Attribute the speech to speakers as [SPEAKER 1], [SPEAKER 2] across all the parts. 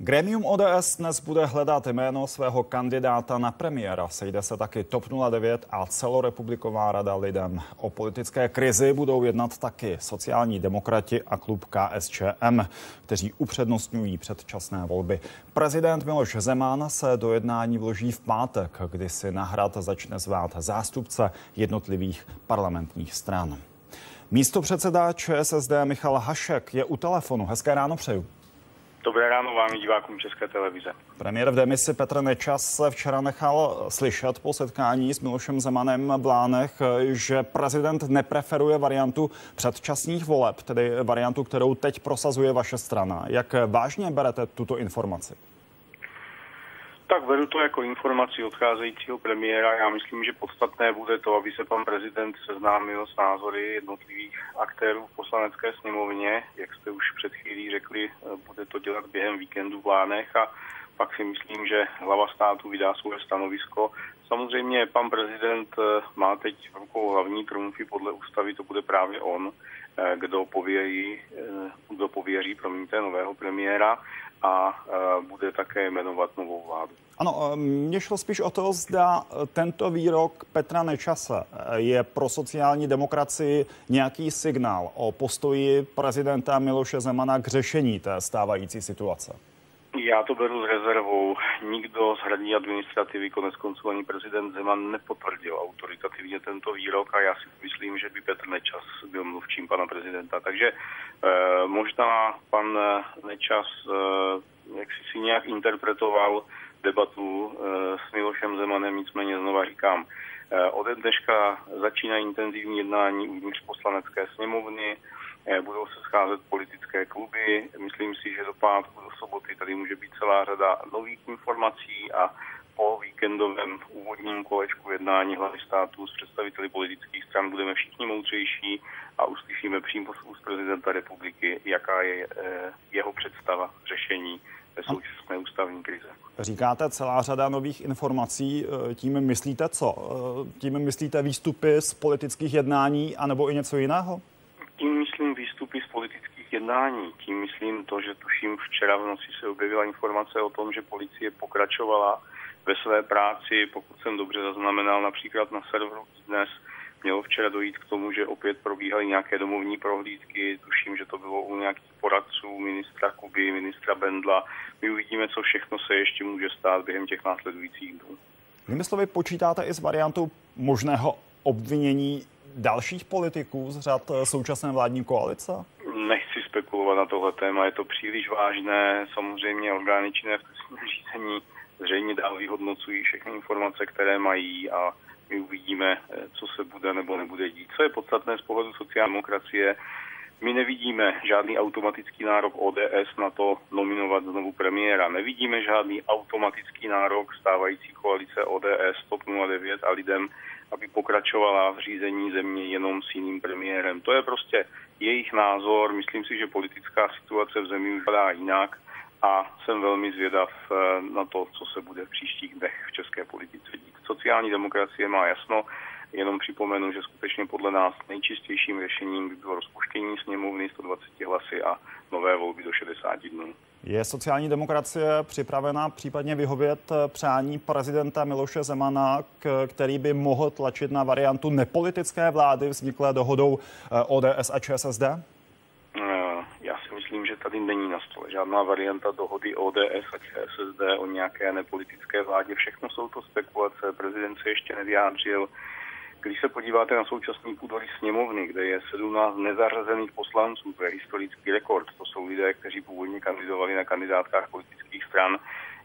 [SPEAKER 1] Gremium ODS dnes bude hledat jméno svého kandidáta na premiéra. Sejde se taky TOP 09 a celorepubliková rada lidem. O politické krizi budou jednat taky sociální demokrati a klub KSČM, kteří upřednostňují předčasné volby. Prezident Miloš Zeman se do jednání vloží v pátek, kdy si na hrad začne zvát zástupce jednotlivých parlamentních stran. Místo předseda ČSSD Michal Hašek je u telefonu. Hezké ráno přeju.
[SPEAKER 2] Dobré ráno vám divákům České televize.
[SPEAKER 1] Premiér v demisi Petr Nečas se včera nechal slyšet po setkání s Milošem Zemanem v Lánech, že prezident nepreferuje variantu předčasných voleb, tedy variantu, kterou teď prosazuje vaše strana. Jak vážně berete tuto informaci?
[SPEAKER 2] Tak beru to jako informaci odcházejícího premiéra. Já myslím, že podstatné bude to, aby se pan prezident seznámil s názory jednotlivých aktérů v poslanecké sněmovně. Jak jste už před chvílí řekli, bude to dělat během víkendu v Lánech a pak si myslím, že hlava státu vydá svoje stanovisko. Samozřejmě pan prezident eh, má teď v rukou hlavní trumfy podle ústavy, to bude právě on, eh, kdo pověří, eh, kdo pověří promiňte, nového premiéra a bude také jmenovat novou vládu.
[SPEAKER 1] Ano, mě šlo spíš o to, zda tento výrok Petra Nečase je pro sociální demokracii nějaký signál o postoji prezidenta Miloše Zemana k řešení té stávající situace.
[SPEAKER 2] Já to beru s rezervou. Nikdo hradní administrativy, konec konců ani prezident Zeman nepotvrdil autoritativně tento výrok a já si myslím, že by Petr Nečas byl mluvčím pana prezidenta. Takže eh, možná pan Nečas eh, jak si si nějak interpretoval debatu eh, s Milošem Zemanem, nicméně znova říkám, eh, ode dneška začínají intenzivní jednání uvnitř poslanecké sněmovny, eh, budou se scházet politické kluby. Myslím si, že do pátku, do soboty tady může být celá řada nových informací a po víkendovém úvodním kolečku jednání hlavy státu s představiteli politických stran budeme všichni moudřejší a uslyšíme přímo z prezidenta republiky, jaká je jeho představa řešení současné ústavní krize.
[SPEAKER 1] Říkáte celá řada nových informací, eh, tím myslíte co? Eh, tím myslíte výstupy z politických jednání anebo i něco jiného?
[SPEAKER 2] Tím myslím výstupy z politických jednání. Tím myslím to, že tuším včera v noci se objevila informace o tom, že policie pokračovala ve své práci, pokud jsem dobře zaznamenal například na serveru dnes, mělo včera dojít k tomu, že opět probíhaly nějaké domovní prohlídky. Tuším, že to bylo u nějakých poradců ministra Kuby, ministra Bendla. My uvidíme, co všechno se ještě může stát během těch následujících dnů.
[SPEAKER 1] Jinými počítáte i s variantou možného obvinění dalších politiků z řad eh, současné vládní koalice?
[SPEAKER 2] Nechci spekulovat na tohle téma, je to příliš vážné. Samozřejmě orgány činné v řízení zřejmě dál vyhodnocují všechny informace, které mají a my uvidíme, eh, co se bude nebo nebude dít. Co je podstatné z pohledu sociální demokracie, my nevidíme žádný automatický nárok ODS na to nominovat znovu premiéra. Nevidíme žádný automatický nárok stávající koalice ODS, TOP 09 a lidem, pokračovala v řízení země jenom s jiným premiérem. To je prostě jejich názor. Myslím si, že politická situace v zemi už vypadá jinak a jsem velmi zvědav eh, na to, co se bude v příštích dnech v české politice dít. Sociální demokracie má jasno, jenom připomenu, že skutečně podle nás nejčistějším řešením by bylo rozpuštění sněmovny 120 hlasy a nové volby do 60 dnů.
[SPEAKER 1] Je sociální demokracie připravena případně vyhovět eh, přání prezidenta Miloše Zemana, který by mohl tlačit na variantu nepolitické vlády vzniklé dohodou eh, ODS a ČSSD?
[SPEAKER 2] myslím, že tady není na stole žádná varianta dohody ODS a ČSSD o nějaké nepolitické vládě. Všechno jsou to spekulace, prezident se ještě nevyjádřil. Když se podíváte na současný půdorys sněmovny, kde je 17 nezařazených poslanců, to je historický rekord, to jsou lidé, kteří původně kandidovali na kandidátkách politických stran,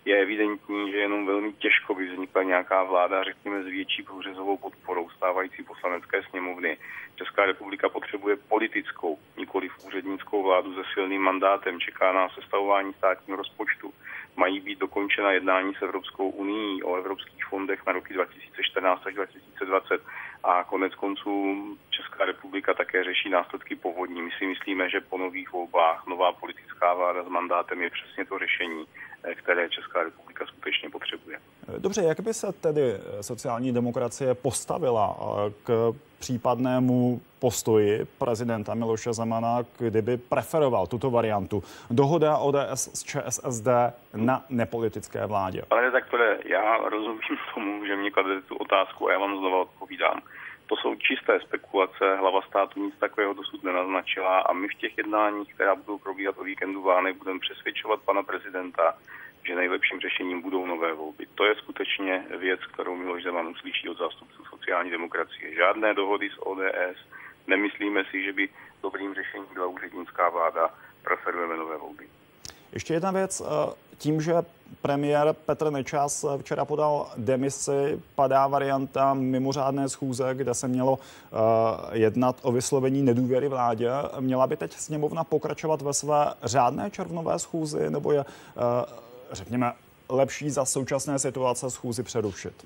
[SPEAKER 2] je evidentní, že jenom velmi těžko by vznikla nějaká vláda, řekněme, s větší průřezovou podporou stávající poslanecké sněmovny. Česká republika potřebuje politickou, nikoli úřednickou vládu se silným mandátem. Čeká na sestavování státního rozpočtu. Mají být dokončena jednání s Evropskou unii o evropských fondech na roky 2014 až 2020 a konec konců Česká republika také řeší následky povodní. My si myslíme, že po nových volbách nová politická vláda s mandátem je přesně to řešení, eh, které Česká republika skutečně potřebuje.
[SPEAKER 1] Dobře, jak by se tedy sociální demokracie postavila eh, k případnému postoji prezidenta Miloše Zemana, kdyby preferoval tuto variantu. Dohoda ODS s ČSSD na nepolitické vládě.
[SPEAKER 2] Tak to já rozumím tomu, že mě kladete tu otázku a já vám znovu odpovídám. To jsou čisté spekulace, hlava státu nic takového dosud nenaznačila a my v těch jednáních, která budou probíhat o víkendu Vány, budeme přesvědčovat pana prezidenta, že nejlepším řešením budou nové volby. To je skutečně věc, kterou Miloš Zeman uslyší od zástupců sociální demokracie. Žádné dohody s ODS, nemyslíme si, že by dobrým řešením byla úřednická vláda, preferujeme nové volby.
[SPEAKER 1] Ještě jedna věc. Eh, tím, že premiér Petr Nečas včera podal demisi, padá varianta mimořádné schůze, kde se mělo uh, jednat o vyslovení nedůvěry vládě. Měla by teď sněmovna pokračovat ve své řádné červnové schůzi, nebo je, řekněme, lepší za současné situace schůzi přerušit?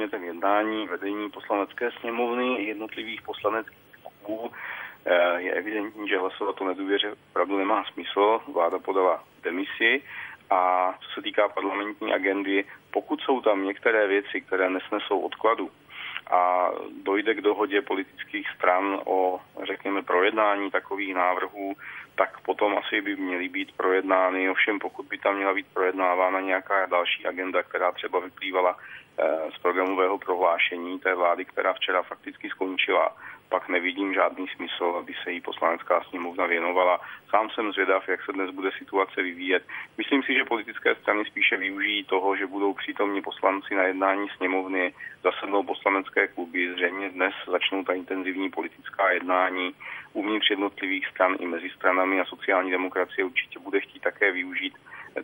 [SPEAKER 2] Předmětem jednání vedení poslanecké sněmovny jednotlivých poslaneckých klubů. Eh, je evidentní, že hlasovat o nedůvěře opravdu nemá smysl. Vláda podala demisi a co se týká parlamentní agendy, pokud jsou tam některé věci, které nesnesou odkladu a dojde k dohodě politických stran o, řekněme, projednání takových návrhů, tak potom asi by měly být projednány. Ovšem, pokud by tam měla být projednávána nějaká další agenda, která třeba vyplývala eh, z programového prohlášení té vlády, která včera fakticky skončila, pak nevidím žádný smysl, aby se jí poslanecká sněmovna věnovala. Sám jsem zvědav, jak se dnes bude situace vyvíjet. Myslím si, že politické strany spíše využijí toho, že budou přítomní poslanci na jednání sněmovny, zasednou poslanecké kluby. Zřejmě dnes začnou ta intenzivní politická jednání uvnitř jednotlivých stran i mezi stranami a sociální demokracie určitě bude chtít také využít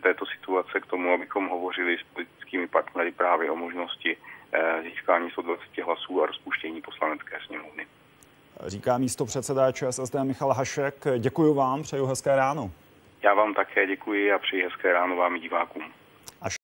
[SPEAKER 2] této situace k tomu, abychom hovořili s politickými partnery právě o možnosti eh, získání 120 hlasů a rozpuštění poslanecké sněmovny
[SPEAKER 1] říká místo předseda ČSSD Michal Hašek. Děkuji vám, přeju hezké ráno.
[SPEAKER 2] Já vám také děkuji a přeji hezké ráno vám divákům.